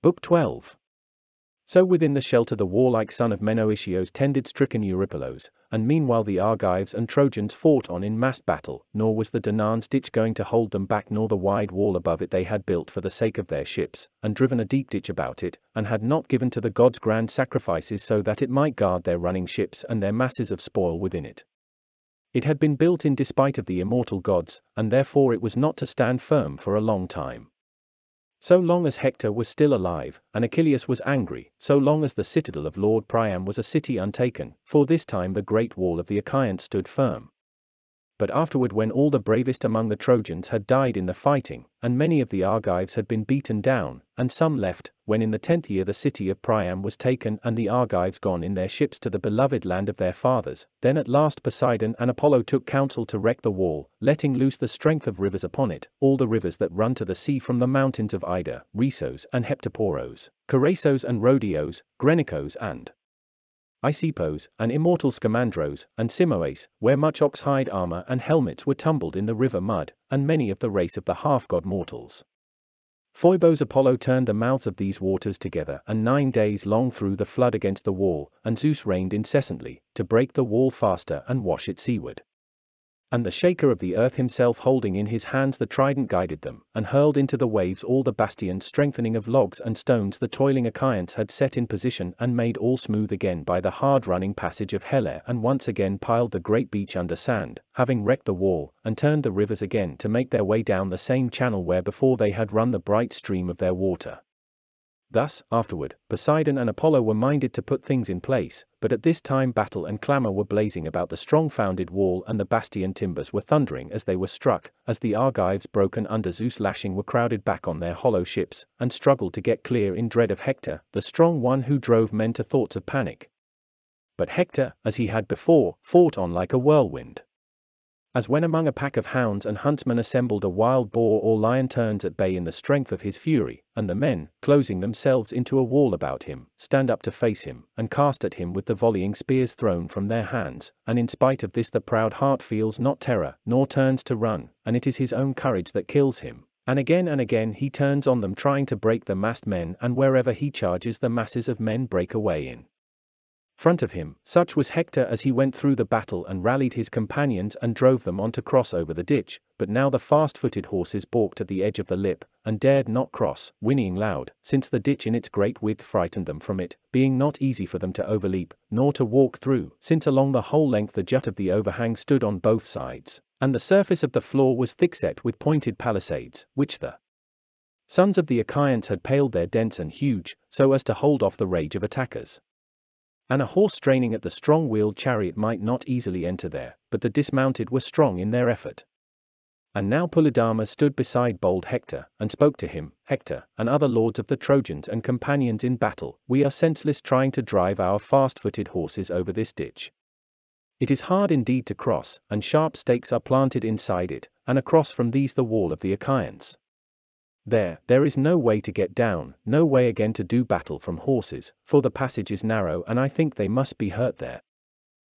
Book 12. So within the shelter the warlike son of Menoetios tended stricken Eurypylos, and meanwhile the Argives and Trojans fought on in massed battle, nor was the Danaan ditch going to hold them back nor the wide wall above it they had built for the sake of their ships, and driven a deep ditch about it, and had not given to the gods grand sacrifices so that it might guard their running ships and their masses of spoil within it. It had been built in despite of the immortal gods, and therefore it was not to stand firm for a long time. So long as Hector was still alive, and Achilles was angry, so long as the citadel of Lord Priam was a city untaken, for this time the great wall of the Achaeans stood firm but afterward when all the bravest among the Trojans had died in the fighting, and many of the Argives had been beaten down, and some left, when in the tenth year the city of Priam was taken and the Argives gone in their ships to the beloved land of their fathers, then at last Poseidon and Apollo took counsel to wreck the wall, letting loose the strength of rivers upon it, all the rivers that run to the sea from the mountains of Ida, Rhesos and Heptaporos, Cerasos and Rhodios, Grenicos and Isipos, and immortal Scamandros, and Simois, where much ox-hide armor and helmets were tumbled in the river mud, and many of the race of the half-god mortals. Phoebos Apollo turned the mouths of these waters together and nine days long threw the flood against the wall, and Zeus rained incessantly, to break the wall faster and wash it seaward. And the shaker of the earth himself holding in his hands the trident guided them, and hurled into the waves all the bastions strengthening of logs and stones the toiling Achaeans had set in position and made all smooth again by the hard-running passage of Helle and once again piled the great beach under sand, having wrecked the wall, and turned the rivers again to make their way down the same channel where before they had run the bright stream of their water. Thus, afterward, Poseidon and Apollo were minded to put things in place, but at this time battle and clamour were blazing about the strong founded wall and the bastion timbers were thundering as they were struck, as the Argives broken under Zeus' lashing were crowded back on their hollow ships, and struggled to get clear in dread of Hector, the strong one who drove men to thoughts of panic. But Hector, as he had before, fought on like a whirlwind. As when among a pack of hounds and huntsmen assembled a wild boar or lion turns at bay in the strength of his fury, and the men, closing themselves into a wall about him, stand up to face him, and cast at him with the volleying spears thrown from their hands, and in spite of this the proud heart feels not terror, nor turns to run, and it is his own courage that kills him. And again and again he turns on them trying to break the massed men and wherever he charges the masses of men break away in front of him, such was Hector as he went through the battle and rallied his companions and drove them on to cross over the ditch, but now the fast-footed horses balked at the edge of the lip, and dared not cross, whinnying loud, since the ditch in its great width frightened them from it, being not easy for them to overleap, nor to walk through, since along the whole length the jut of the overhang stood on both sides, and the surface of the floor was thickset with pointed palisades, which the sons of the Achaeans had paled their dense and huge, so as to hold off the rage of attackers and a horse straining at the strong-wheeled chariot might not easily enter there, but the dismounted were strong in their effort. And now Polydamas stood beside bold Hector, and spoke to him, Hector, and other lords of the Trojans and companions in battle, we are senseless trying to drive our fast-footed horses over this ditch. It is hard indeed to cross, and sharp stakes are planted inside it, and across from these the wall of the Achaeans. There, there is no way to get down, no way again to do battle from horses, for the passage is narrow and I think they must be hurt there.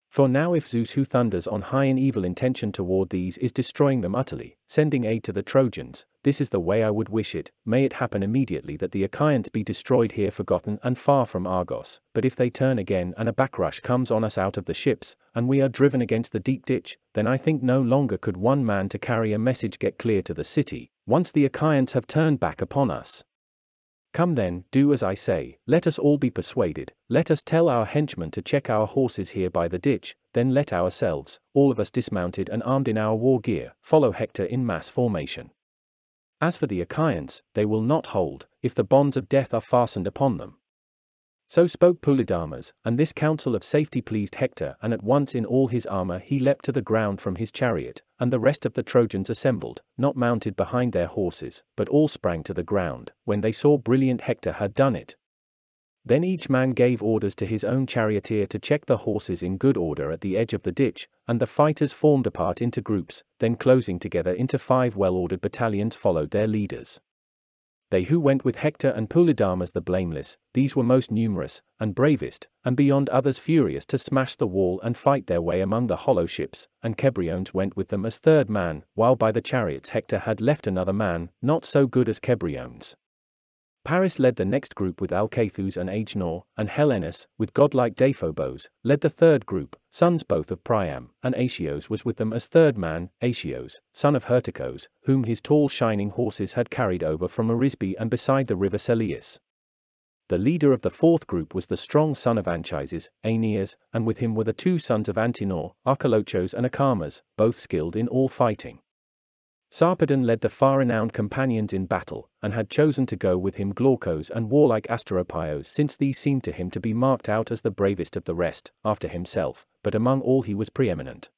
For now if Zeus who thunders on high in evil intention toward these is destroying them utterly, sending aid to the Trojans, this is the way I would wish it, may it happen immediately that the Achaeans be destroyed here forgotten and far from Argos, but if they turn again and a backrush comes on us out of the ships, and we are driven against the deep ditch, then I think no longer could one man to carry a message get clear to the city, once the Achaeans have turned back upon us. Come then, do as I say, let us all be persuaded, let us tell our henchmen to check our horses here by the ditch, then let ourselves, all of us dismounted and armed in our war gear, follow Hector in mass formation. As for the Achaeans, they will not hold, if the bonds of death are fastened upon them. So spoke Polydamas, and this counsel of safety pleased Hector and at once in all his armor he leapt to the ground from his chariot, and the rest of the Trojans assembled, not mounted behind their horses, but all sprang to the ground, when they saw brilliant Hector had done it. Then each man gave orders to his own charioteer to check the horses in good order at the edge of the ditch, and the fighters formed apart into groups, then closing together into five well-ordered battalions followed their leaders. They who went with Hector and Polydamas the blameless, these were most numerous, and bravest, and beyond others furious to smash the wall and fight their way among the hollow ships, and Cebriones went with them as third man, while by the chariots Hector had left another man, not so good as Cebriones. Paris led the next group with Alcathous and Agenor, and Helenus, with godlike Deiphobos, led the third group, sons both of Priam, and Asios was with them as third man, Asios, son of Hyrtacos, whom his tall shining horses had carried over from Arisbe and beside the river Selleis. The leader of the fourth group was the strong son of Anchises, Aeneas, and with him were the two sons of Antenor, Archelochos and Acamas, both skilled in all fighting. Sarpedon led the far-renowned companions in battle, and had chosen to go with him Glaucos and warlike Asteropios since these seemed to him to be marked out as the bravest of the rest, after himself, but among all he was preeminent.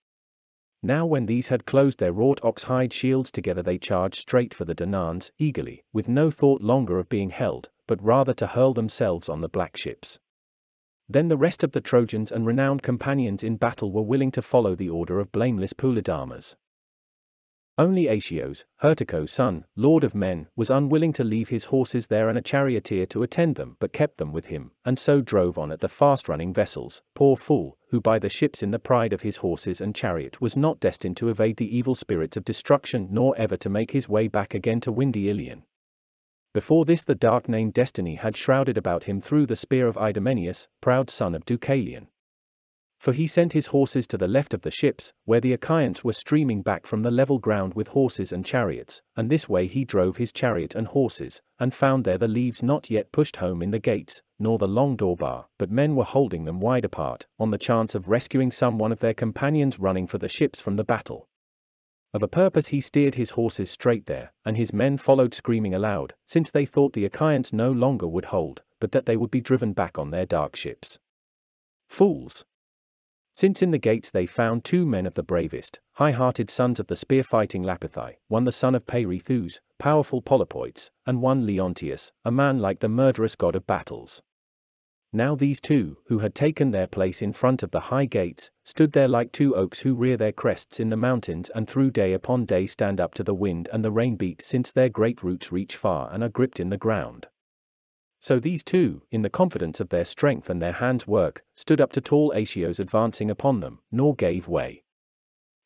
Now when these had closed their wrought ox-hide shields together they charged straight for the Danaans, eagerly, with no thought longer of being held, but rather to hurl themselves on the black ships. Then the rest of the Trojans and renowned companions in battle were willing to follow the order of blameless Polydamas. Only Asios, Hyrtacos' son, lord of men, was unwilling to leave his horses there and a charioteer to attend them but kept them with him, and so drove on at the fast-running vessels, poor fool, who by the ships in the pride of his horses and chariot was not destined to evade the evil spirits of destruction nor ever to make his way back again to windy Ilion. Before this the dark name Destiny had shrouded about him through the spear of Idomeneus, proud son of Deucalion for he sent his horses to the left of the ships, where the Achaeans were streaming back from the level ground with horses and chariots, and this way he drove his chariot and horses, and found there the leaves not yet pushed home in the gates, nor the long door bar, but men were holding them wide apart, on the chance of rescuing some one of their companions running for the ships from the battle. Of a purpose he steered his horses straight there, and his men followed screaming aloud, since they thought the Achaeans no longer would hold, but that they would be driven back on their dark ships. Fools! Since in the gates they found two men of the bravest, high-hearted sons of the spear-fighting Lapithae, one the son of Peirithous, powerful Polypoetes, and one Leonteus, a man like the murderous god of battles. Now these two, who had taken their place in front of the high gates, stood there like two oaks who rear their crests in the mountains and through day upon day stand up to the wind and the rain beat since their great roots reach far and are gripped in the ground. So these two, in the confidence of their strength and their hands' work, stood up to tall Asios advancing upon them, nor gave way.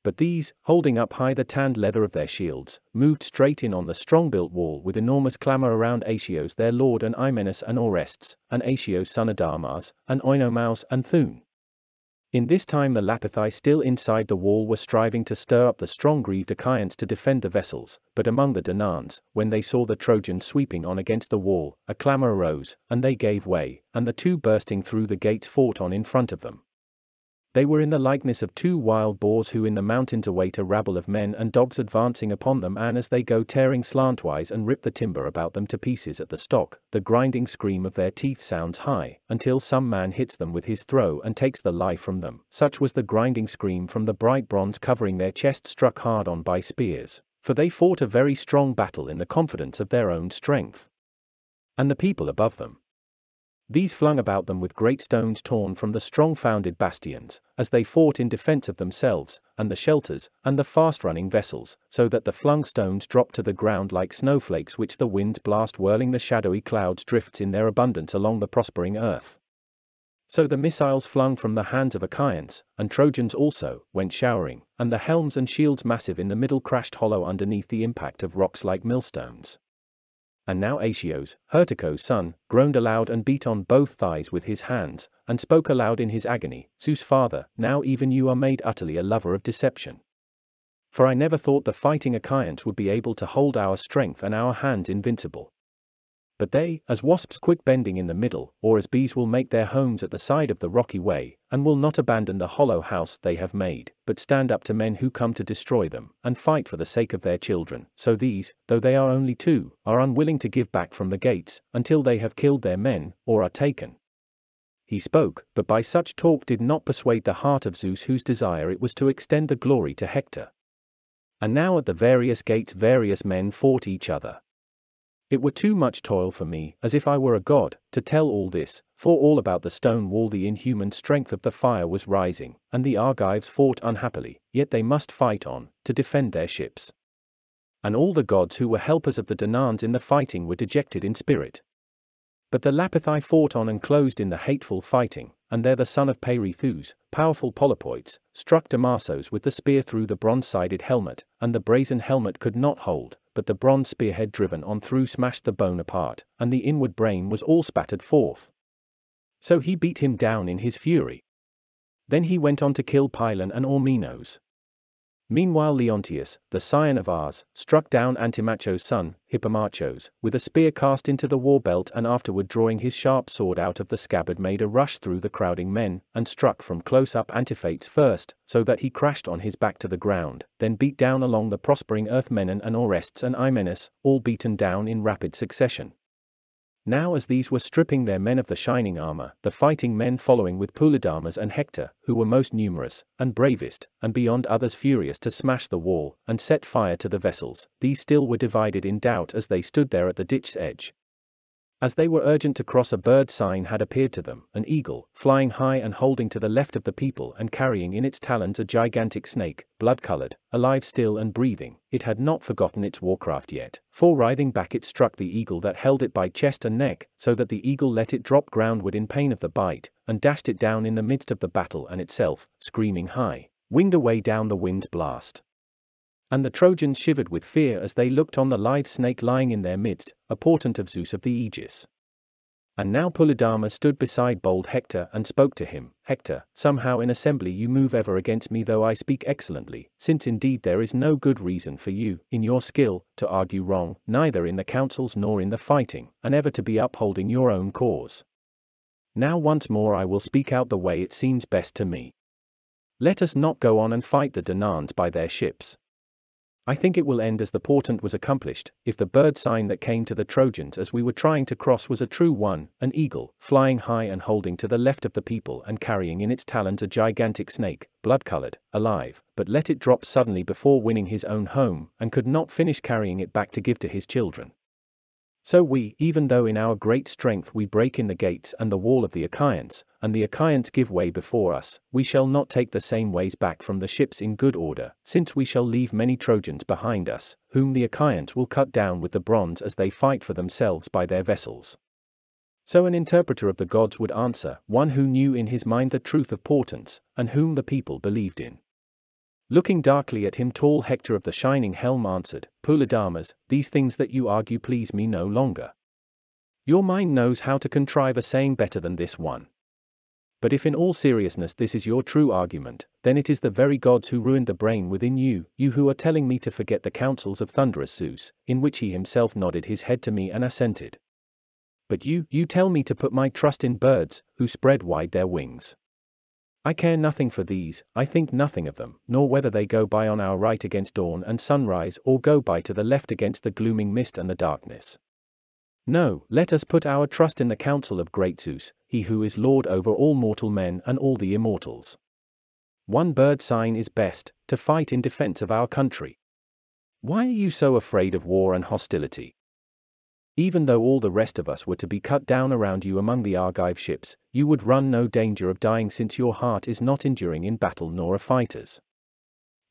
But these, holding up high the tanned leather of their shields, moved straight in on the strong-built wall with enormous clamor around Asios their lord and Iamenos and Orestes, and Asios son Adamas, and Oinomaus and Thoon. In this time the Lapithae still inside the wall were striving to stir up the strong-grieved Achaeans to defend the vessels, but among the Danaans, when they saw the Trojans sweeping on against the wall, a clamor arose, and they gave way, and the two bursting through the gates fought on in front of them. They were in the likeness of two wild boars who in the mountains await a rabble of men and dogs advancing upon them and as they go tearing slantwise and rip the timber about them to pieces at the stock, the grinding scream of their teeth sounds high, until some man hits them with his throw and takes the life from them. Such was the grinding scream from the bright bronze covering their chests struck hard on by spears, for they fought a very strong battle in the confidence of their own strength. And the people above them, these flung about them with great stones torn from the strong-founded bastions, as they fought in defense of themselves, and the shelters, and the fast-running vessels, so that the flung stones dropped to the ground like snowflakes which the winds blast whirling the shadowy clouds drifts in their abundance along the prospering earth. So the missiles flung from the hands of Achaeans, and Trojans also, went showering, and the helms and shields massive in the middle crashed hollow underneath the impact of rocks like millstones and now Asios, Hyrtacos' son, groaned aloud and beat on both thighs with his hands, and spoke aloud in his agony, Zeus father, now even you are made utterly a lover of deception. For I never thought the fighting Achaeans would be able to hold our strength and our hands invincible. But they, as wasps quick bending in the middle, or as bees will make their homes at the side of the rocky way, and will not abandon the hollow house they have made, but stand up to men who come to destroy them, and fight for the sake of their children. So these, though they are only two, are unwilling to give back from the gates, until they have killed their men, or are taken. He spoke, but by such talk did not persuade the heart of Zeus whose desire it was to extend the glory to Hector. And now at the various gates various men fought each other. It were too much toil for me, as if I were a god, to tell all this, for all about the stone wall the inhuman strength of the fire was rising, and the Argives fought unhappily, yet they must fight on, to defend their ships. And all the gods who were helpers of the Danaans in the fighting were dejected in spirit. But the Lapithae fought on and closed in the hateful fighting, and there the son of Peirithous, powerful Polypoetes, struck Damasos with the spear through the bronze-sided helmet, and the brazen helmet could not hold, but the bronze spearhead driven on through smashed the bone apart, and the inward brain was all spattered forth. So he beat him down in his fury. Then he went on to kill Pylon and Ormenos. Meanwhile Leonteus, the scion of Ares, struck down Antimachos' son, Hippomachos, with a spear cast into the war belt and afterward drawing his sharp sword out of the scabbard made a rush through the crowding men, and struck from close up Antiphates first, so that he crashed on his back to the ground, then beat down along the prospering earth Menon and Orestes and Iamenos, all beaten down in rapid succession. Now as these were stripping their men of the shining armor, the fighting men following with Polydamas and Hector, who were most numerous, and bravest, and beyond others furious to smash the wall, and set fire to the vessels, these still were divided in doubt as they stood there at the ditch's edge. As they were urgent to cross a bird sign had appeared to them, an eagle, flying high and holding to the left of the people and carrying in its talons a gigantic snake, blood-colored, alive still and breathing, it had not forgotten its warcraft yet, for writhing back it struck the eagle that held it by chest and neck, so that the eagle let it drop groundward in pain of the bite, and dashed it down in the midst of the battle and itself, screaming high, winged away down the wind's blast. And the Trojans shivered with fear as they looked on the lithe snake lying in their midst, a portent of Zeus of the Aegis. And now Polydamas stood beside bold Hector and spoke to him, Hector, somehow in assembly you move ever against me though I speak excellently, since indeed there is no good reason for you, in your skill, to argue wrong, neither in the councils nor in the fighting, and ever to be upholding your own cause. Now once more I will speak out the way it seems best to me. Let us not go on and fight the Danaans by their ships. I think it will end as the portent was accomplished, if the bird sign that came to the Trojans as we were trying to cross was a true one, an eagle, flying high and holding to the left of the people and carrying in its talons a gigantic snake, blood-colored, alive, but let it drop suddenly before winning his own home, and could not finish carrying it back to give to his children. So we, even though in our great strength we break in the gates and the wall of the Achaeans, and the Achaeans give way before us, we shall not take the same ways back from the ships in good order, since we shall leave many Trojans behind us, whom the Achaeans will cut down with the bronze as they fight for themselves by their vessels. So an interpreter of the gods would answer, one who knew in his mind the truth of portents, and whom the people believed in. Looking darkly at him tall Hector of the shining helm answered, Polydamas, these things that you argue please me no longer. Your mind knows how to contrive a saying better than this one. But if in all seriousness this is your true argument, then it is the very gods who ruined the brain within you, you who are telling me to forget the counsels of thunderous Zeus, in which he himself nodded his head to me and assented. But you, you tell me to put my trust in birds, who spread wide their wings. I care nothing for these, I think nothing of them, nor whether they go by on our right against dawn and sunrise or go by to the left against the glooming mist and the darkness. No, let us put our trust in the counsel of great Zeus, he who is Lord over all mortal men and all the immortals. One bird sign is best, to fight in defense of our country. Why are you so afraid of war and hostility? Even though all the rest of us were to be cut down around you among the Argive ships, you would run no danger of dying since your heart is not enduring in battle nor a fighter's.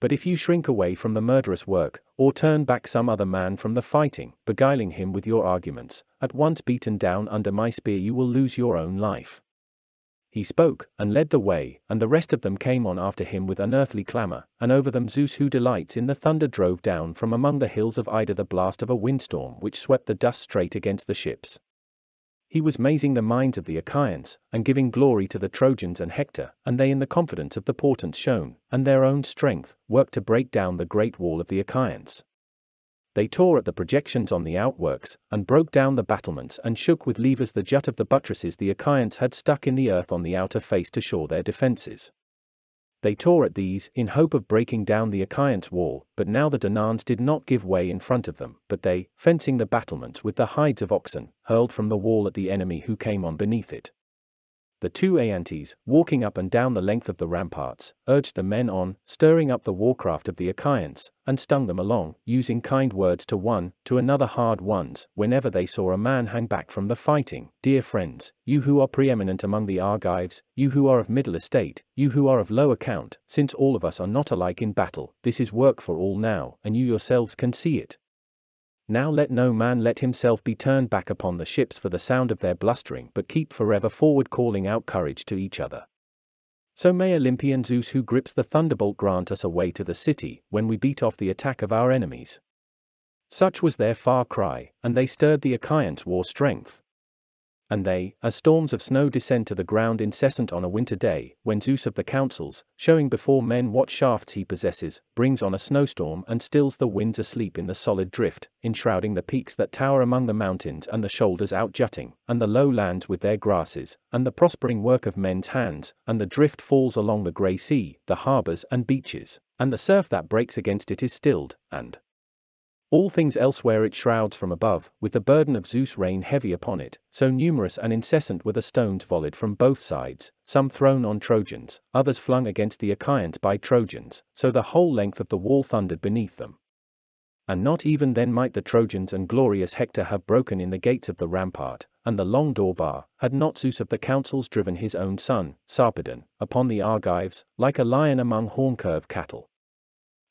But if you shrink away from the murderous work, or turn back some other man from the fighting, beguiling him with your arguments, at once beaten down under my spear you will lose your own life. He spoke, and led the way, and the rest of them came on after him with unearthly clamor, and over them Zeus who delights in the thunder drove down from among the hills of Ida the blast of a windstorm which swept the dust straight against the ships. He was mazing the minds of the Achaeans, and giving glory to the Trojans and Hector, and they in the confidence of the portent shown, and their own strength, worked to break down the great wall of the Achaeans. They tore at the projections on the outworks, and broke down the battlements and shook with levers the jut of the buttresses the Achaeans had stuck in the earth on the outer face to shore their defences. They tore at these, in hope of breaking down the Achaeans' wall, but now the Danaans did not give way in front of them, but they, fencing the battlements with the hides of oxen, hurled from the wall at the enemy who came on beneath it. The two Aeantes, walking up and down the length of the ramparts, urged the men on, stirring up the warcraft of the Achaeans, and stung them along, using kind words to one, to another hard ones, whenever they saw a man hang back from the fighting. Dear friends, you who are preeminent among the Argives, you who are of middle estate, you who are of low account, since all of us are not alike in battle, this is work for all now, and you yourselves can see it. Now let no man let himself be turned back upon the ships for the sound of their blustering, but keep forever forward calling out courage to each other. So may Olympian Zeus who grips the thunderbolt grant us a way to the city, when we beat off the attack of our enemies. Such was their far cry, and they stirred the Achaeans' war strength. And they, as storms of snow descend to the ground incessant on a winter day, when Zeus of the councils, showing before men what shafts he possesses, brings on a snowstorm and stills the winds asleep in the solid drift, enshrouding the peaks that tower among the mountains and the shoulders outjutting, and the low lands with their grasses, and the prospering work of men's hands, and the drift falls along the grey sea, the harbours and beaches, and the surf that breaks against it is stilled, and all things elsewhere it shrouds from above, with the burden of Zeus rain heavy upon it, so numerous and incessant were the stones volleyed from both sides, some thrown on Trojans, others flung against the Achaeans by Trojans, so the whole length of the wall thundered beneath them. And not even then might the Trojans and glorious Hector have broken in the gates of the rampart, and the long door bar, had not Zeus of the councils driven his own son, Sarpedon, upon the Argives, like a lion among horn-curved cattle.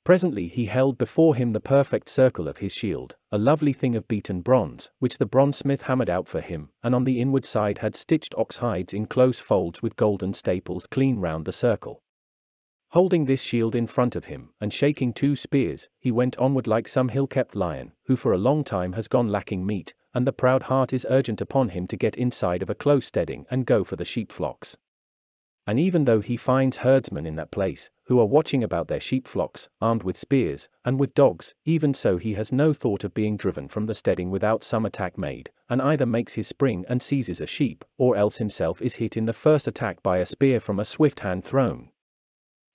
Presently he held before him the perfect circle of his shield, a lovely thing of beaten bronze, which the bronze-smith hammered out for him, and on the inward side had stitched ox hides in close folds with golden staples clean round the circle. Holding this shield in front of him, and shaking two spears, he went onward like some hill-kept lion, who for a long time has gone lacking meat, and the proud heart is urgent upon him to get inside of a close steading and go for the sheep flocks. And even though he finds herdsmen in that place, who are watching about their sheep flocks, armed with spears, and with dogs, even so he has no thought of being driven from the steading without some attack made, and either makes his spring and seizes a sheep, or else himself is hit in the first attack by a spear from a swift hand thrown.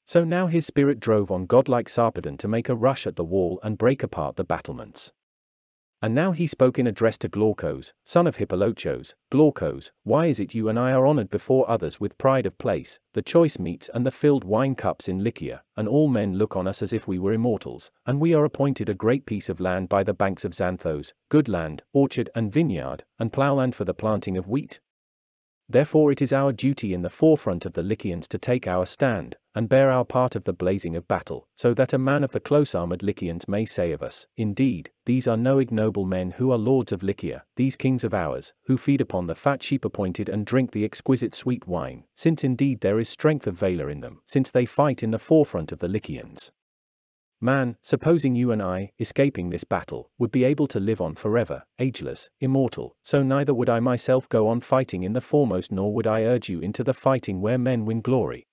So now his spirit drove on godlike Sarpedon to make a rush at the wall and break apart the battlements. And now he spoke in address to Glaucus, son of Hippolochus, Glaucus, why is it you and I are honored before others with pride of place, the choice meats and the filled wine cups in Lycia, and all men look on us as if we were immortals, and we are appointed a great piece of land by the banks of Xanthos, good land, orchard and vineyard, and ploughland for the planting of wheat? Therefore it is our duty in the forefront of the Lycians to take our stand, and bear our part of the blazing of battle, so that a man of the close-armored Lycians may say of us, Indeed, these are no ignoble men who are lords of Lycia, these kings of ours, who feed upon the fat sheep appointed and drink the exquisite sweet wine, since indeed there is strength of valor in them, since they fight in the forefront of the Lycians. Man, supposing you and I, escaping this battle, would be able to live on forever, ageless, immortal, so neither would I myself go on fighting in the foremost nor would I urge you into the fighting where men win glory.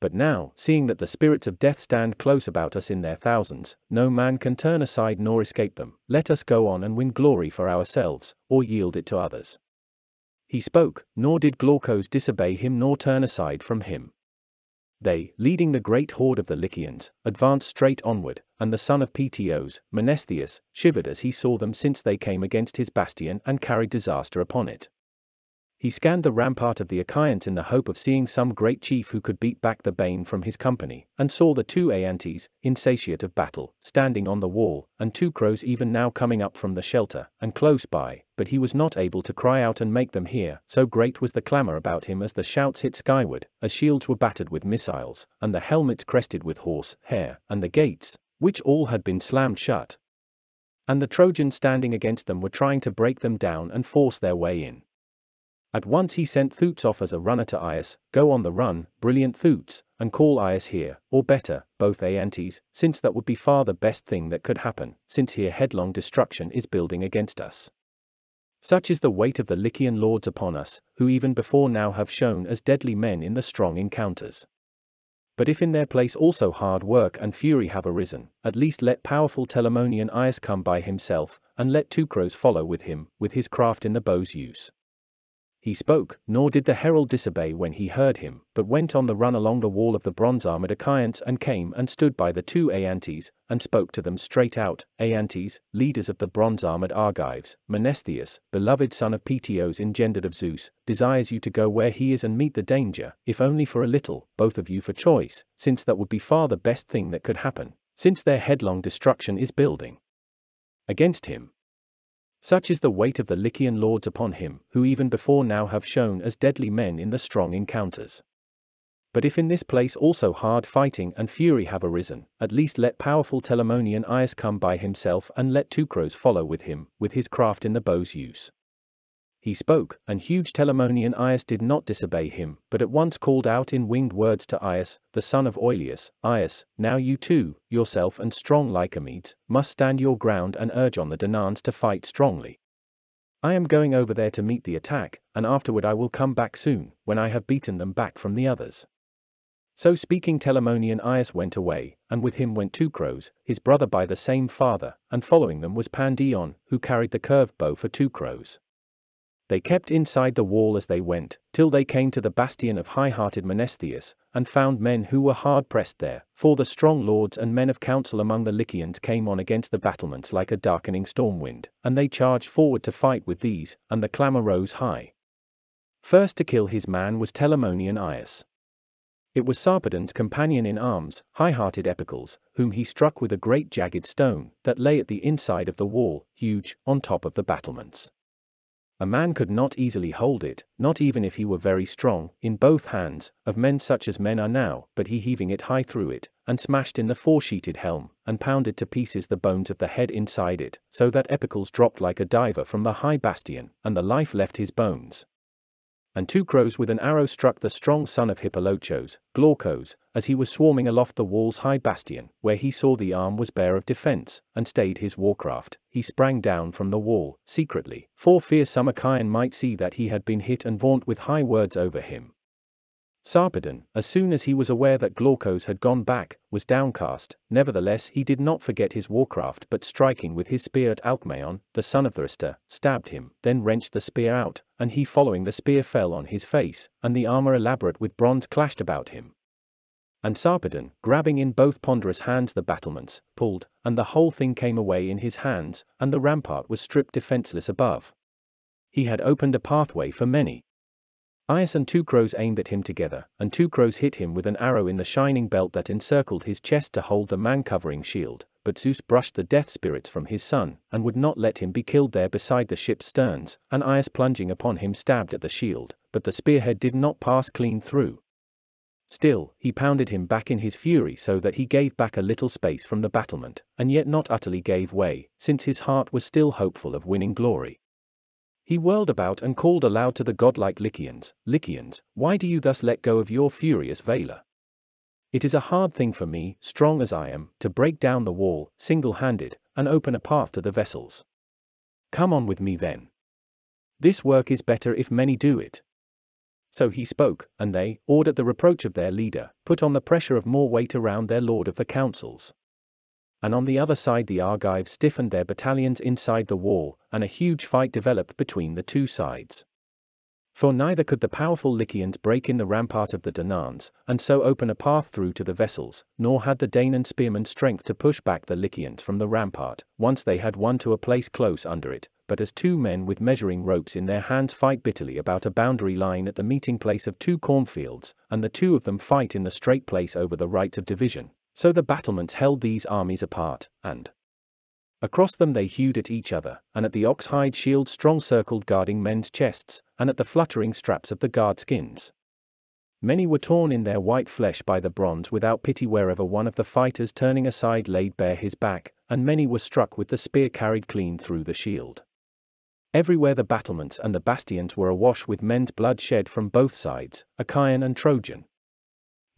But now, seeing that the spirits of death stand close about us in their thousands, no man can turn aside nor escape them, let us go on and win glory for ourselves, or yield it to others. He spoke, nor did Glaucus disobey him nor turn aside from him. They, leading the great horde of the Lycians, advanced straight onward, and the son of Peteos, Menestheus, shivered as he saw them since they came against his bastion and carried disaster upon it. He scanned the rampart of the Achaeans in the hope of seeing some great chief who could beat back the bane from his company, and saw the two Aeantes, insatiate of battle, standing on the wall, and Teucros even now coming up from the shelter, and close by, but he was not able to cry out and make them hear, so great was the clamour about him as the shouts hit skyward, as shields were battered with missiles, and the helmets crested with horse, hair, and the gates, which all had been slammed shut. And the Trojans standing against them were trying to break them down and force their way in. At once he sent Thoots off as a runner to Aias, go on the run, brilliant Thoots, and call Aias here, or better, both Aeantes, since that would be far the best thing that could happen, since here headlong destruction is building against us. Such is the weight of the Lycian lords upon us, who even before now have shown as deadly men in the strong encounters. But if in their place also hard work and fury have arisen, at least let powerful Telamonian Aias come by himself, and let Teucros follow with him, with his craft in the bow's use. He spoke, nor did the herald disobey when he heard him, but went on the run along the wall of the bronze-armored Achaeans and came and stood by the two Aeantes, and spoke to them straight out, Aeantes, leaders of the bronze-armored Argives, Menestheus, beloved son of Peteos engendered of Zeus, desires you to go where he is and meet the danger, if only for a little, both of you for choice, since that would be far the best thing that could happen, since their headlong destruction is building against him. Such is the weight of the Lycian lords upon him, who even before now have shown as deadly men in the strong encounters. But if in this place also hard fighting and fury have arisen, at least let powerful Telamonian Aias come by himself and let Teucros follow with him, with his craft in the bow's use. He spoke, and huge Telamonian Aias did not disobey him, but at once called out in winged words to Aias, the son of Oileus, Aias, now you too, yourself and strong Lycomedes, must stand your ground and urge on the Danaans to fight strongly. I am going over there to meet the attack, and afterward I will come back soon, when I have beaten them back from the others. So speaking Telamonian Aias went away, and with him went Teucros, his brother by the same father, and following them was Pandion, who carried the curved bow for Teucros. They kept inside the wall as they went, till they came to the bastion of high-hearted Menestheus, and found men who were hard-pressed there, for the strong lords and men of council among the Lycians came on against the battlements like a darkening storm wind, and they charged forward to fight with these, and the clamour rose high. First to kill his man was Telamonian Aias. It was Sarpedon's companion in arms, high-hearted Epicles, whom he struck with a great jagged stone, that lay at the inside of the wall, huge, on top of the battlements. A man could not easily hold it, not even if he were very strong, in both hands, of men such as men are now, but he heaving it high threw it, and smashed in the four-sheeted helm, and pounded to pieces the bones of the head inside it, so that Epicles dropped like a diver from the high bastion, and the life left his bones and Teucros with an arrow struck the strong son of Hippolochos, Glaucos, as he was swarming aloft the wall's high bastion, where he saw the arm was bare of defence, and stayed his warcraft, he sprang down from the wall, secretly, for fear some Achaean might see that he had been hit and vaunt with high words over him. Sarpedon, as soon as he was aware that Glaucos had gone back, was downcast, nevertheless he did not forget his warcraft but striking with his spear at Alcmaeon, the son of Thestor, stabbed him, then wrenched the spear out, and he following the spear fell on his face, and the armor elaborate with bronze clashed about him. And Sarpedon, grabbing in both ponderous hands the battlements, pulled, and the whole thing came away in his hands, and the rampart was stripped defenceless above. He had opened a pathway for many. Aias and Teucros aimed at him together, and Teucros hit him with an arrow in the shining belt that encircled his chest to hold the man-covering shield, but Zeus brushed the death spirits from his son, and would not let him be killed there beside the ship's sterns, and Aias plunging upon him stabbed at the shield, but the spearhead did not pass clean through. Still, he pounded him back in his fury so that he gave back a little space from the battlement, and yet not utterly gave way, since his heart was still hopeful of winning glory. He whirled about and called aloud to the godlike Lycians, Lycians, why do you thus let go of your furious valour? It is a hard thing for me, strong as I am, to break down the wall, single-handed, and open a path to the vessels. Come on with me then. This work is better if many do it. So he spoke, and they, awed at the reproach of their leader, put on the pressure of more weight around their lord of the councils and on the other side the Argives stiffened their battalions inside the wall, and a huge fight developed between the two sides. For neither could the powerful Lycians break in the rampart of the Danaans, and so open a path through to the vessels, nor had the Danaan spearmen strength to push back the Lycians from the rampart, once they had won to a place close under it, but as two men with measuring ropes in their hands fight bitterly about a boundary line at the meeting place of two cornfields, and the two of them fight in the straight place over the rights of division, so the battlements held these armies apart, and across them they hewed at each other, and at the ox-hide shields strong circled guarding men's chests, and at the fluttering straps of the guard skins. Many were torn in their white flesh by the bronze without pity wherever one of the fighters turning aside laid bare his back, and many were struck with the spear carried clean through the shield. Everywhere the battlements and the bastions were awash with men's blood shed from both sides, Achaean and Trojan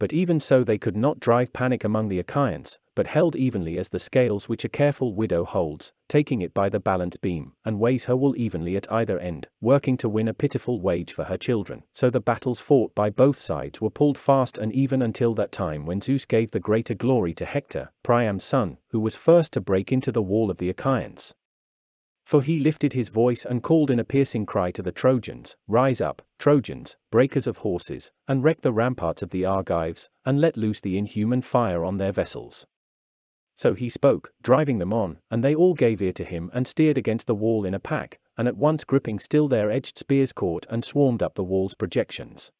but even so they could not drive panic among the Achaeans, but held evenly as the scales which a careful widow holds, taking it by the balance beam, and weighs her wool evenly at either end, working to win a pitiful wage for her children. So the battles fought by both sides were pulled fast and even until that time when Zeus gave the greater glory to Hector, Priam's son, who was first to break into the wall of the Achaeans. For he lifted his voice and called in a piercing cry to the Trojans, Rise up, Trojans, breakers of horses, and wreck the ramparts of the Argives, and let loose the inhuman fire on their vessels. So he spoke, driving them on, and they all gave ear to him and steered against the wall in a pack, and at once gripping still their edged spears caught and swarmed up the wall's projections.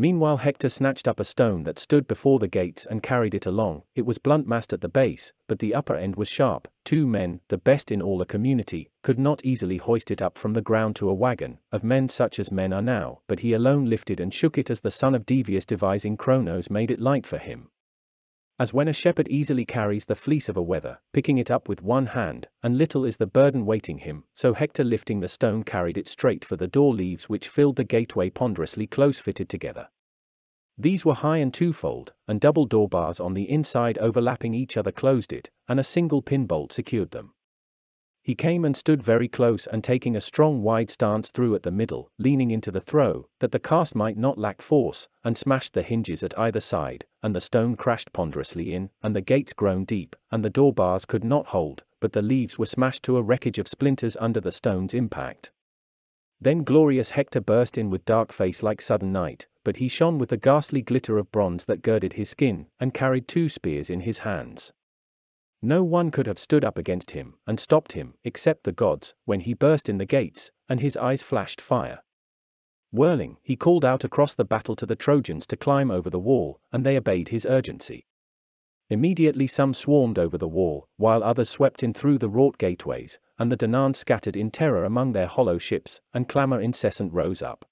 Meanwhile Hector snatched up a stone that stood before the gates and carried it along, it was blunt-mast at the base, but the upper end was sharp, two men, the best in all the community, could not easily hoist it up from the ground to a wagon, of men such as men are now, but he alone lifted and shook it as the son of Devious devising Cronos made it light for him. As when a shepherd easily carries the fleece of a wether, picking it up with one hand, and little is the burden weighting him, so Hector lifting the stone carried it straight for the door leaves which filled the gateway ponderously close fitted together. These were high and twofold, and double door bars on the inside overlapping each other closed it, and a single pin bolt secured them. He came and stood very close and taking a strong wide stance threw at the middle, leaning into the throw, that the cast might not lack force, and smashed the hinges at either side, and the stone crashed ponderously in, and the gates groaned deep, and the door bars could not hold, but the leaves were smashed to a wreckage of splinters under the stone's impact. Then glorious Hector burst in with dark face like sudden night, but he shone with the ghastly glitter of bronze that girded his skin, and carried two spears in his hands. No one could have stood up against him and stopped him, except the gods, when he burst in the gates, and his eyes flashed fire. Whirling, he called out across the battle to the Trojans to climb over the wall, and they obeyed his urgency. Immediately some swarmed over the wall, while others swept in through the wrought gateways, and the Danaan scattered in terror among their hollow ships, and clamour incessant rose up.